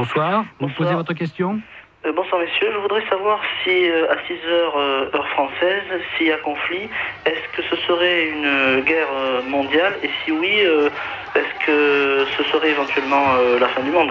Bonsoir. Vous posez votre question euh, bonsoir messieurs, je voudrais savoir si euh, à 6 heures euh, heure française, s'il y a conflit, est-ce que ce serait une guerre mondiale? Et si oui, est-ce que ce serait éventuellement la fin du monde?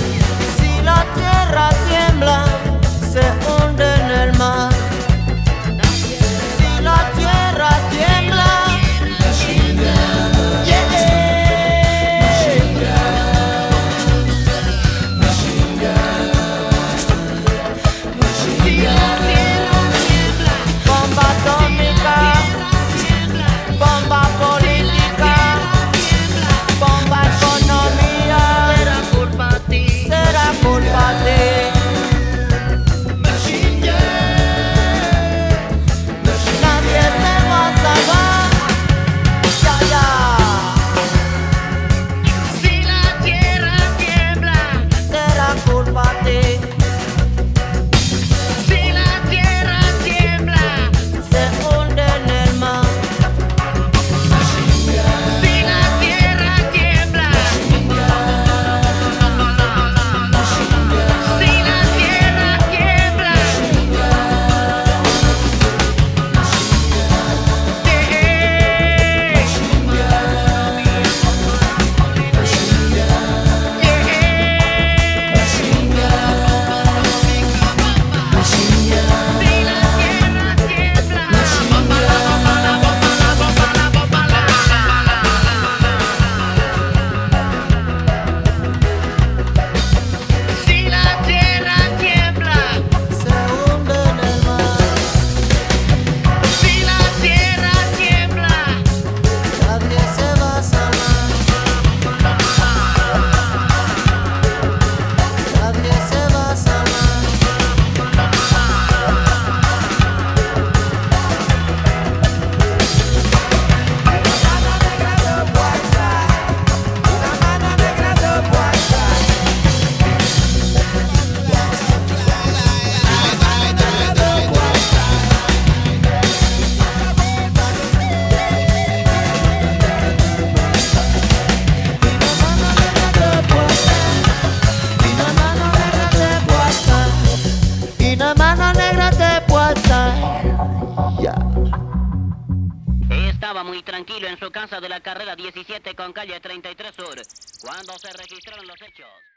en su casa de la carrera 17 con calle 33 Sur, cuando se registraron los hechos.